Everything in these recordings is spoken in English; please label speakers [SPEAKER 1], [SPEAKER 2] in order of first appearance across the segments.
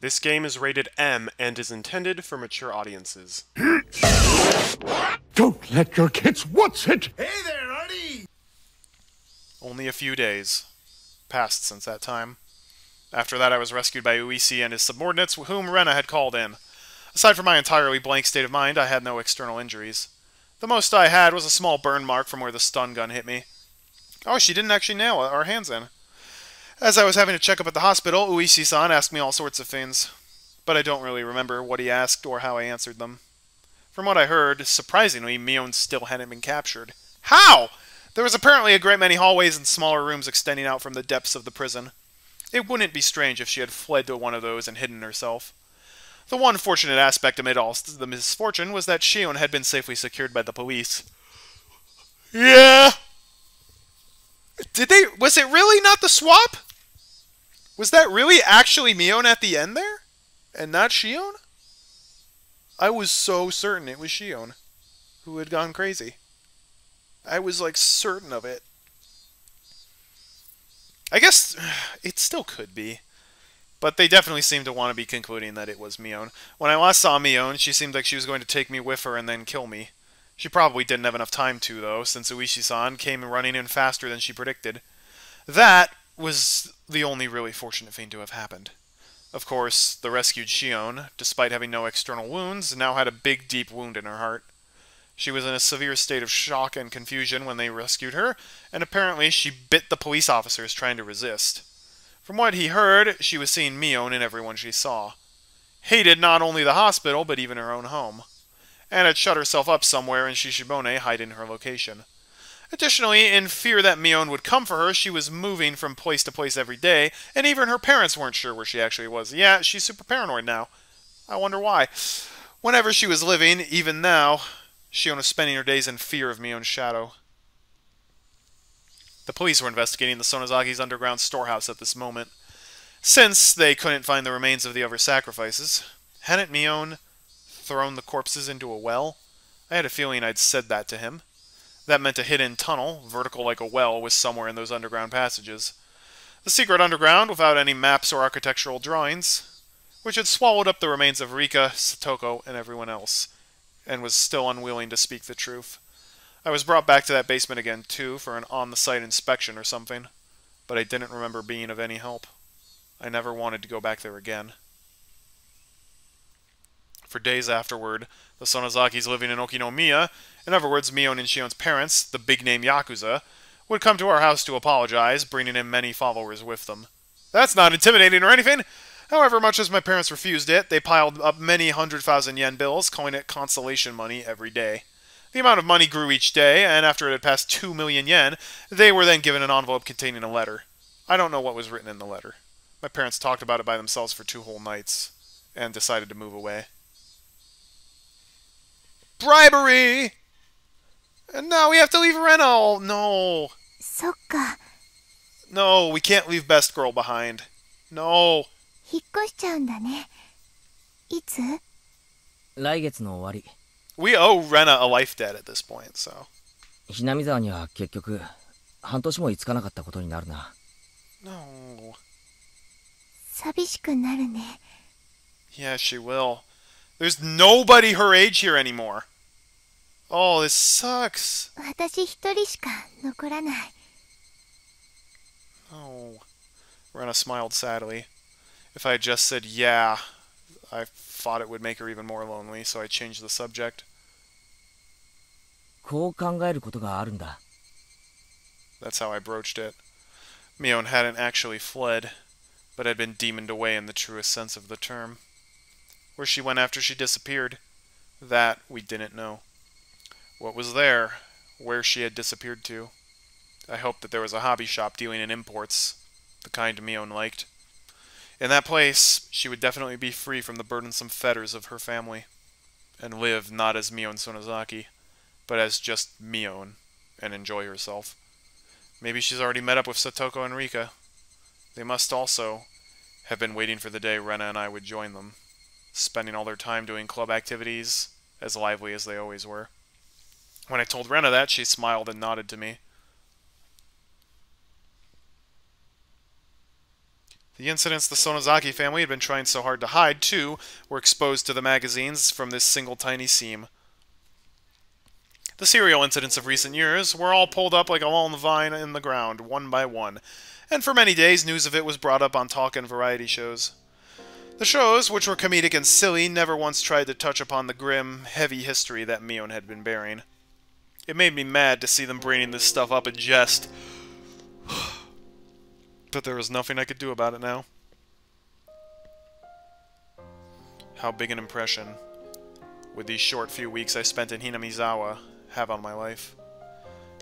[SPEAKER 1] This game is rated M and is intended for mature audiences.
[SPEAKER 2] Don't let your kids watch it!
[SPEAKER 3] Hey there, Artie!
[SPEAKER 1] Only a few days passed since that time. After that, I was rescued by Ooishi and his subordinates, whom Rena had called in. Aside from my entirely blank state of mind, I had no external injuries. The most I had was a small burn mark from where the stun gun hit me. Oh, she didn't actually nail our hands in. As I was having to check up at the hospital, Ooishi-san asked me all sorts of things, but I don't really remember what he asked or how I answered them. From what I heard, surprisingly, Mion still hadn't been captured. How? There was apparently a great many hallways and smaller rooms extending out from the depths of the prison. It wouldn't be strange if she had fled to one of those and hidden herself. The one fortunate aspect amid all the misfortune was that Shion had been safely secured by the police. Yeah. Did they? Was it really not the swap? Was that really actually Mion at the end there? And not Shion? I was so certain it was Shion who had gone crazy. I was like certain of it. I guess it still could be. But they definitely seemed to want to be concluding that it was Mion. When I last saw Mion, she seemed like she was going to take me with her and then kill me. She probably didn't have enough time to, though, since Ooishi-san came running in faster than she predicted. That was the only really fortunate thing to have happened. Of course, the rescued Shion, despite having no external wounds, now had a big deep wound in her heart. She was in a severe state of shock and confusion when they rescued her, and apparently she bit the police officers trying to resist. From what he heard, she was seeing Mion in everyone she saw. Hated not only the hospital, but even her own home. And had shut herself up somewhere in Shishibone, hiding her location. Additionally, in fear that Mion would come for her, she was moving from place to place every day, and even her parents weren't sure where she actually was. Yeah, she's super paranoid now. I wonder why. Whenever she was living, even now, Shion was spending her days in fear of Mion's shadow. The police were investigating the Sonozaki's underground storehouse at this moment. Since they couldn't find the remains of the other sacrifices, hadn't Mion thrown the corpses into a well? I had a feeling I'd said that to him. That meant a hidden tunnel, vertical like a well, was somewhere in those underground passages. The secret underground, without any maps or architectural drawings, which had swallowed up the remains of Rika, Satoko, and everyone else, and was still unwilling to speak the truth. I was brought back to that basement again, too, for an on-the-site inspection or something, but I didn't remember being of any help. I never wanted to go back there again. For days afterward, the Sonozakis living in Okinomiya, in other words, Mion and Shion's parents, the big-name Yakuza, would come to our house to apologize, bringing in many followers with them. That's not intimidating or anything! However, much as my parents refused it, they piled up many hundred thousand yen bills, calling it consolation money every day. The amount of money grew each day, and after it had passed 2 million yen, they were then given an envelope containing a letter. I don't know what was written in the letter. My parents talked about it by themselves for two whole nights, and decided to move away Bribery! And now we have to leave Reno! No!
[SPEAKER 4] そっか
[SPEAKER 1] No, we can't leave Best Girl behind. No!
[SPEAKER 4] 引っ越しちゃうんだねいつ
[SPEAKER 5] 来月の終わり
[SPEAKER 1] We owe Rena a life debt at this point, so.
[SPEAKER 5] ひなみ沢には結局半年も居つかなかったことになるな
[SPEAKER 1] No.
[SPEAKER 4] 寂しくなるね
[SPEAKER 1] Yeah, she will. There's nobody her age here anymore. Oh, this sucks.
[SPEAKER 4] 私一人しか残らない
[SPEAKER 1] Oh. Rena smiled sadly. If I had just said yeah, I thought it would make her even more lonely, so I changed the subject.
[SPEAKER 5] こう考えることがあるんだ
[SPEAKER 1] That's how I broached it. Mion hadn't actually fled, but had been demoned away in the truest sense of the term. Where she went after she disappeared, that we didn't know. What was there, where she had disappeared to. I hoped that there was a hobby shop dealing in imports, the kind Mion liked. In that place, she would definitely be free from the burdensome fetters of her family, and live not as Mion Sonozaki, but as just Mion, and enjoy herself. Maybe she's already met up with Satoko and Rika. They must also have been waiting for the day Rena and I would join them, spending all their time doing club activities, as lively as they always were. When I told Rena that, she smiled and nodded to me. The incidents the Sonozaki family had been trying so hard to hide, too, were exposed to the magazines from this single tiny seam. The serial incidents of recent years were all pulled up like a long vine in the ground, one by one, and for many days news of it was brought up on talk and variety shows. The shows, which were comedic and silly, never once tried to touch upon the grim, heavy history that Mion had been bearing. It made me mad to see them bringing this stuff up in jest. but there was nothing I could do about it now. How big an impression would these short few weeks I spent in Hinamizawa have on my life?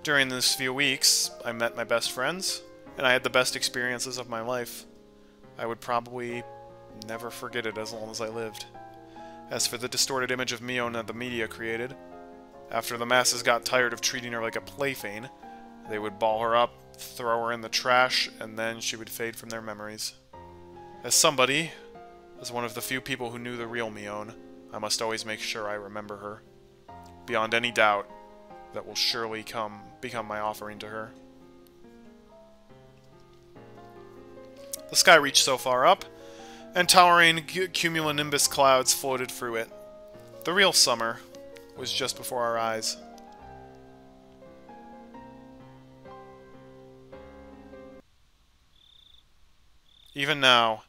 [SPEAKER 1] During these few weeks, I met my best friends, and I had the best experiences of my life. I would probably never forget it as long as I lived. As for the distorted image of Miona the media created, after the masses got tired of treating her like a plaything, they would ball her up, throw her in the trash, and then she would fade from their memories. As somebody, as one of the few people who knew the real Mion, I must always make sure I remember her. Beyond any doubt, that will surely come become my offering to her. The sky reached so far up, and towering cumulonimbus clouds floated through it. The real summer was just before our eyes. Even now,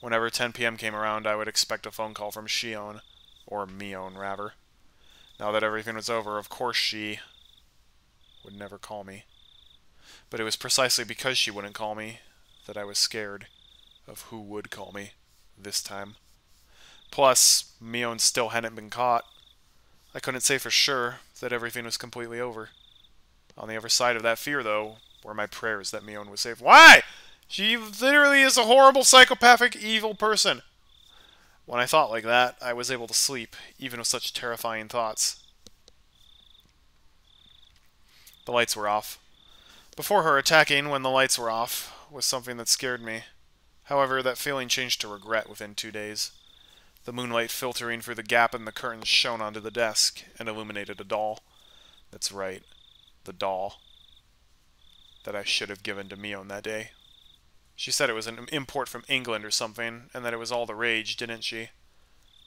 [SPEAKER 1] whenever 10 p.m. came around, I would expect a phone call from Shion, or Mion, rather. Now that everything was over, of course she would never call me. But it was precisely because she wouldn't call me that I was scared of who would call me this time. Plus, Mion still hadn't been caught. I couldn't say for sure that everything was completely over. On the other side of that fear, though, were my prayers that Mion was safe. Why? She literally is a horrible, psychopathic, evil person. When I thought like that, I was able to sleep, even with such terrifying thoughts. The lights were off. Before her attacking when the lights were off was something that scared me. However, that feeling changed to regret within two days. The moonlight filtering through the gap in the curtains shone onto the desk and illuminated a doll. That's right, the doll that I should have given to Mion that day. She said it was an import from England or something, and that it was all the rage, didn't she?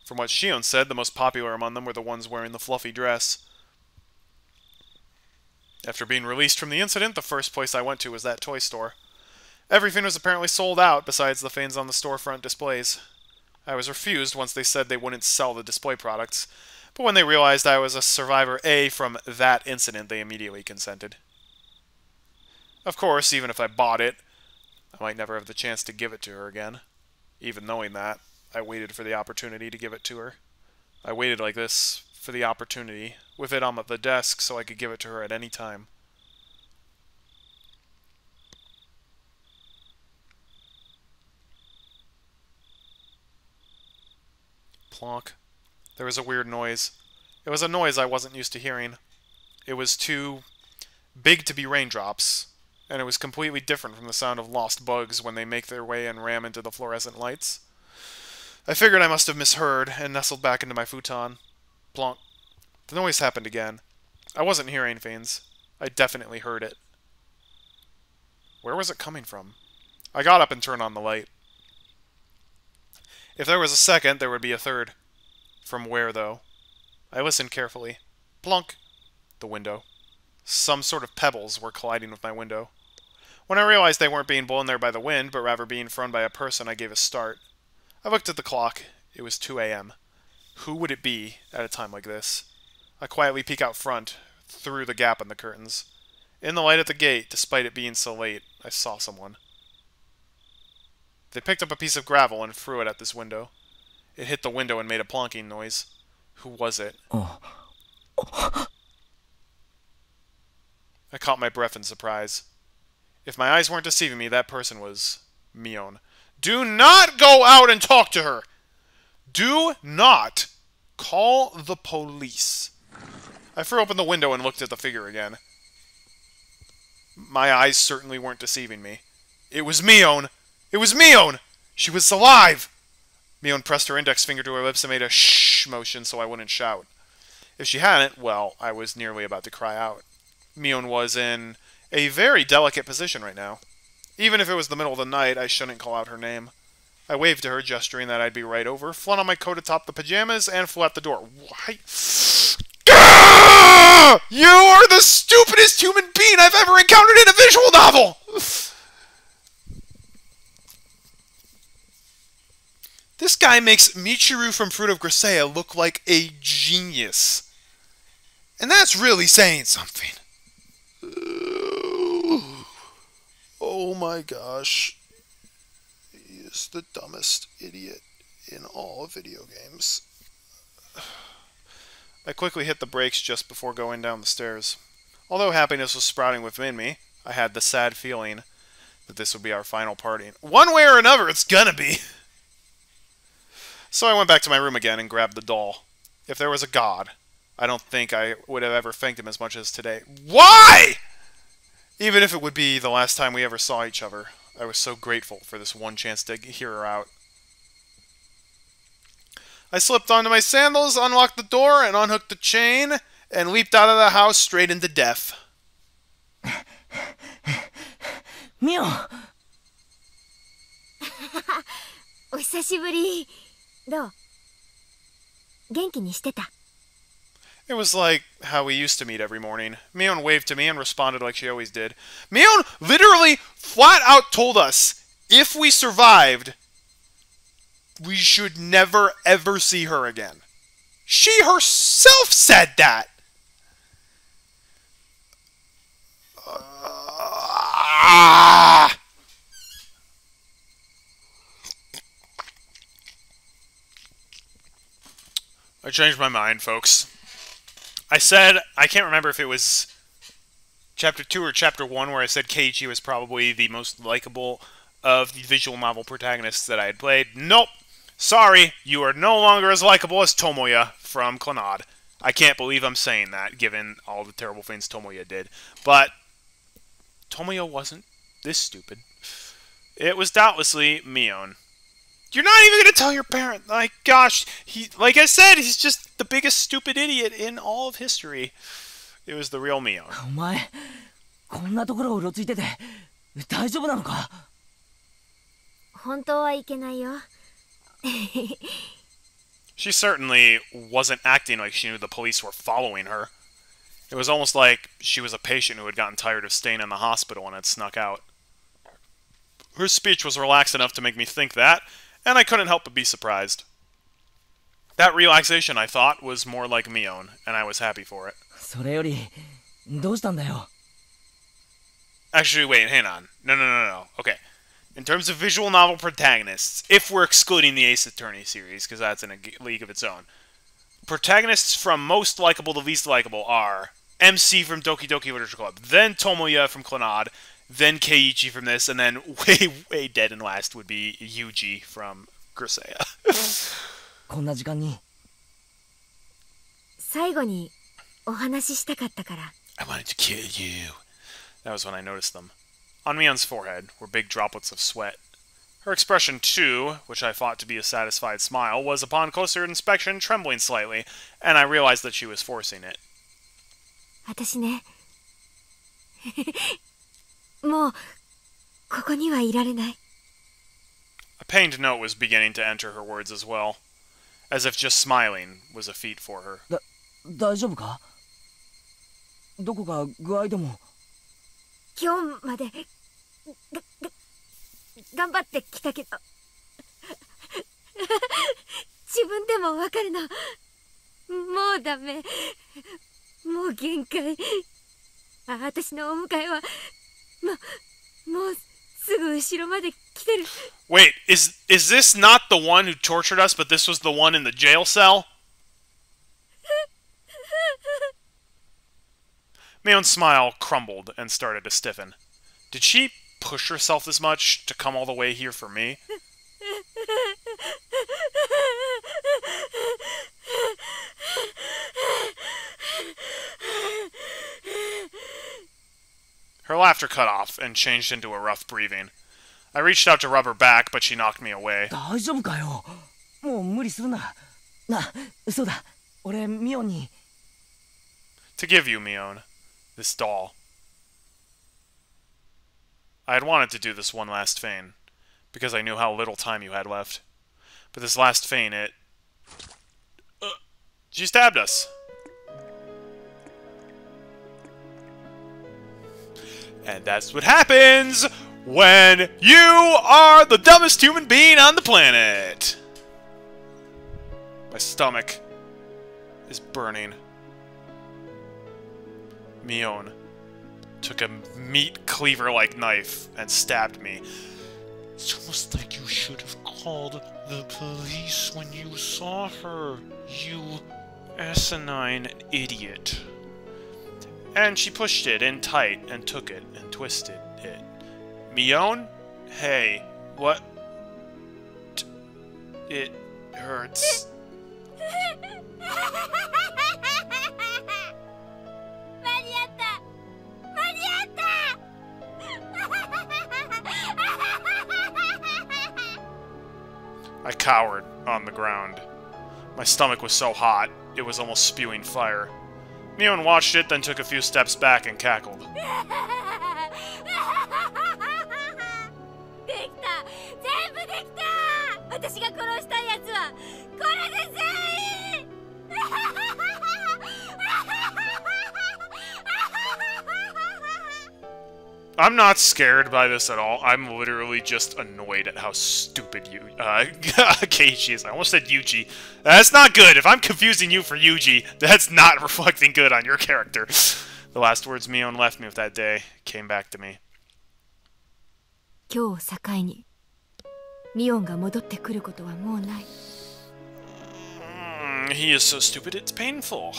[SPEAKER 1] From what Shion said, the most popular among them were the ones wearing the fluffy dress. After being released from the incident, the first place I went to was that toy store. Everything was apparently sold out besides the things on the storefront displays. I was refused once they said they wouldn't sell the display products, but when they realized I was a survivor A from that incident, they immediately consented. Of course, even if I bought it, I might never have the chance to give it to her again. Even knowing that, I waited for the opportunity to give it to her. I waited like this for the opportunity, with it on the desk so I could give it to her at any time. Plonk. There was a weird noise. It was a noise I wasn't used to hearing. It was too big to be raindrops, and it was completely different from the sound of lost bugs when they make their way and ram into the fluorescent lights. I figured I must have misheard, and nestled back into my futon. Plonk. The noise happened again. I wasn't hearing things. I definitely heard it. Where was it coming from? I got up and turned on the light. If there was a second, there would be a third. From where, though? I listened carefully. Plunk! The window. Some sort of pebbles were colliding with my window. When I realized they weren't being blown there by the wind, but rather being thrown by a person, I gave a start. I looked at the clock. It was 2 a.m. Who would it be at a time like this? I quietly peek out front, through the gap in the curtains. In the light at the gate, despite it being so late, I saw someone. They picked up a piece of gravel and threw it at this window. It hit the window and made a plonking noise. Who was it?
[SPEAKER 5] Oh.
[SPEAKER 1] I caught my breath in surprise. If my eyes weren't deceiving me, that person was Mion. Do not go out and talk to her! Do not call the police. I threw open the window and looked at the figure again. My eyes certainly weren't deceiving me. It was Mion! It was Mion! She was alive! Mion pressed her index finger to her lips and made a shh motion so I wouldn't shout. If she hadn't, well, I was nearly about to cry out. Mion was in a very delicate position right now. Even if it was the middle of the night, I shouldn't call out her name. I waved to her, gesturing that I'd be right over, flung on my coat atop the pajamas, and flew out the door. Why? You are the stupidest human being I've ever encountered in a visual novel! This guy makes Michiru from Fruit of Grisaia look like a genius. And that's really saying something. Oh my gosh. He is the dumbest idiot in all video games. I quickly hit the brakes just before going down the stairs. Although happiness was sprouting within me, I had the sad feeling that this would be our final parting. One way or another, it's gonna be! So I went back to my room again and grabbed the doll. If there was a god, I don't think I would have ever thanked him as much as today. Why? Even if it would be the last time we ever saw each other, I was so grateful for this one chance to hear her out. I slipped onto my sandals, unlocked the door, and unhooked the chain, and leaped out of the house straight into death.
[SPEAKER 5] ミオ
[SPEAKER 4] お久しぶり どう元気にしてた
[SPEAKER 1] It was like how we used to meet every morning. Mion waved to me and responded like she always did. Mion literally flat out told us if we survived, we should never ever see her again. She herself said that. Ah! I changed my mind, folks. I said I can't remember if it was chapter two or chapter one where I said Keiichi was probably the most likable of the visual novel protagonists that I had played. Nope. Sorry, you are no longer as likable as Tomoya from Clannad. I can't believe I'm saying that, given all the terrible things Tomoya did. But Tomoya wasn't this stupid. It was doubtlessly Mion. You're not even gonna tell your parent. Like, gosh, he, like I said, he's just the biggest stupid idiot in all of history. It was the real Mion.
[SPEAKER 5] お前こんなところをうろついてて大丈夫なのか
[SPEAKER 4] 本当はいけないよ
[SPEAKER 1] She certainly wasn't acting like she knew the police were following her. It was almost like she was a patient who had gotten tired of staying in the hospital and had snuck out. Her speech was relaxed enough to make me think that, and I couldn't help but be surprised. That relaxation, I thought, was more like Mion, and I was happy for it.
[SPEAKER 5] それよりどうしたんだよ
[SPEAKER 1] Actually, wait, hang on. No, no, no, no. Okay. In terms of visual novel protagonists, if we're excluding the Ace Attorney series, because that's in a g- league of its own, protagonists from most likable to least likable are MC from Doki Doki Literature Club, then Tomoya from Clannad, then Keiichi from this, and then way, way dead and last would be Yuji from
[SPEAKER 4] Grisaia.
[SPEAKER 1] I wanted to kill you. That was when I noticed them. On Mion's forehead were big droplets of sweat. Her expression, too, which I thought to be a satisfied smile, was upon closer inspection trembling slightly, and I realized that she was forcing it.
[SPEAKER 4] 私ね もうここにはいられない
[SPEAKER 1] A pained note was beginning to enter her words as well, as if just smiling was a feat for her.
[SPEAKER 5] 大丈夫かどこか具合でも
[SPEAKER 4] 今日までがが頑張ってきたけど自分でもわかるのもうダメもう限界あ私のお迎えは
[SPEAKER 1] Wait, is is this not the one who tortured us, but this was the one in the jail cell? Mion's smile crumbled and started to stiffen. Did she push herself this much to come all the way here for me? Her laughter cut off and changed into a rough breathing. I reached out to rub her back, but she knocked me away.
[SPEAKER 5] 大丈夫かよもう無理するななそうだ俺ミオンに
[SPEAKER 1] To give you, Mion, this doll. I had wanted to do this one last feign, because I knew how little time you had left. But this last feign, it... Uh, she stabbed us. And that's what happens when you are the dumbest human being on the planet. My stomach is burning. Mion took a meat cleaver-like knife and stabbed me.
[SPEAKER 3] It's almost like you should have called the police when you saw her, you asinine idiot.
[SPEAKER 1] And she pushed it in tight and took it and twisted it. Mion? Hey, what? T it hurts. I cowered on the ground. My stomach was so hot, it was almost spewing fire. Mion watched it, then took a few steps back and cackled. I'm not scared by this at all. I'm literally just annoyed at how stupid you, uh, Keiichi is. I almost said Yuji. That's not good. If I'm confusing you for Yuji, that's not reflecting good on your character. The last words Mion left me with that day came back to me.
[SPEAKER 4] 今日を境にミオンが戻ってくることはもうない
[SPEAKER 1] Mm, he is so stupid, it's painful.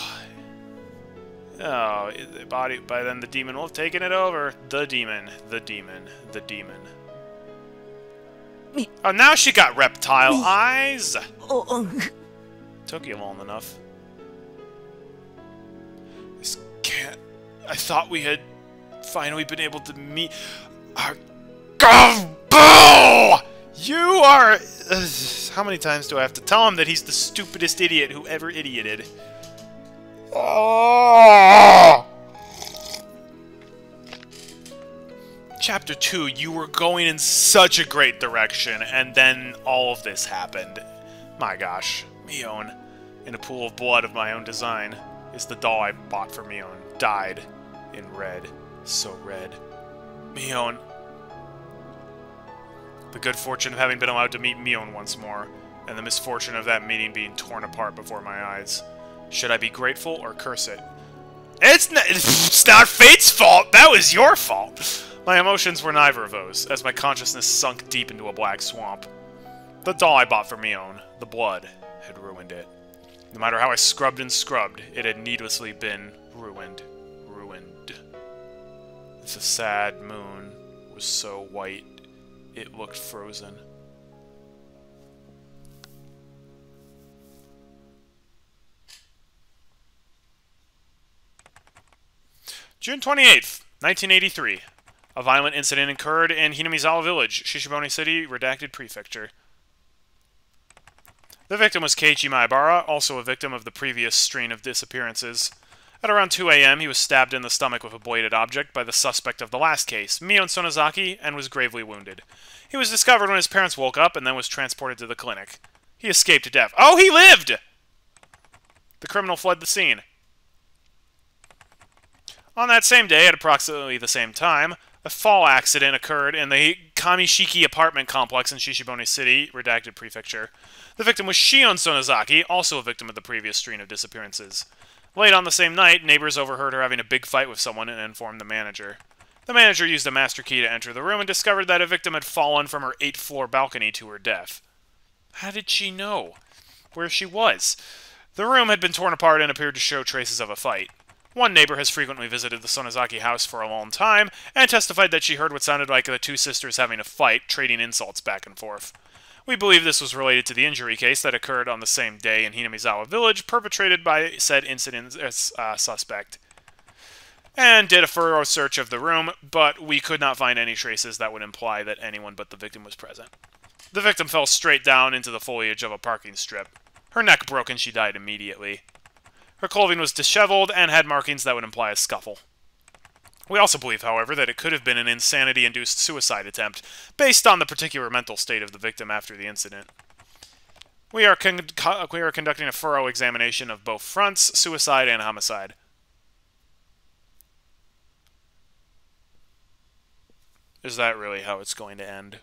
[SPEAKER 1] Oh, the body. By then, the demon will have taken it over. The demon. The demon. The demon. Oh, now she got reptile eyes.
[SPEAKER 5] Oh, oh.
[SPEAKER 1] Took you long enough. This can't. I thought we had finally been able to meet. Our Gumbo! You are. how many times do I have to tell him that he's the stupidest idiot who ever idioted? Chapter 2, you were going in such a great direction, and then all of this happened. My gosh, Mion, in a pool of blood of my own design, is the doll I bought for Mion, died in red. So red. Mion. The good fortune of having been allowed to meet Mion once more, and the misfortune of that meeting being torn apart before my eyes. Should I be grateful or curse it? It's not, it's not fate's fault! That was your fault! My emotions were neither of those, as my consciousness sunk deep into a black swamp. The doll I bought for Mion, the blood, had ruined it. No matter how I scrubbed and scrubbed, it had needlessly been ruined. Ruined. The sad moon was so white, it looked frozen. June 28th, 1983. A violent incident occurred in Hinamizawa Village, Shishibone City, Redacted Prefecture. The victim was Keiichi Maebara, also a victim of the previous strain of disappearances. At around 2 a.m., he was stabbed in the stomach with a bladed object by the suspect of the last case, Mion Sonozaki, and was gravely wounded. He was discovered when his parents woke up and then was transported to the clinic. He escaped death. Oh, he lived! The criminal fled the scene. On that same day, at approximately the same time, a fall accident occurred in the Kamishiki apartment complex in Shishibone City, Redacted Prefecture. The victim was Shion Sonozaki, also a victim of the previous string of disappearances. Late on the same night, neighbors overheard her having a big fight with someone and informed the manager. The manager used a master key to enter the room and discovered that a victim had fallen from her eighth floor balcony to her death. How did she know where she was? The room had been torn apart and appeared to show traces of a fight. One neighbor has frequently visited the Sonozaki house for a long time and testified that she heard what sounded like the two sisters having a fight, trading insults back and forth. We believe this was related to the injury case that occurred on the same day in Hinamizawa Village, perpetrated by said incident uh, suspect. And did a thorough search of the room, but we could not find any traces that would imply that anyone but the victim was present. The victim fell straight down into the foliage of a parking strip. Her neck broke and she died immediately. Her clothing was disheveled and had markings that would imply a scuffle. We also believe, however, that it could have been an insanity induced suicide attempt, based on the particular mental state of the victim after the incident. We are, we are conducting a thorough examination of both fronts, suicide and homicide. Is that really how it's going to end?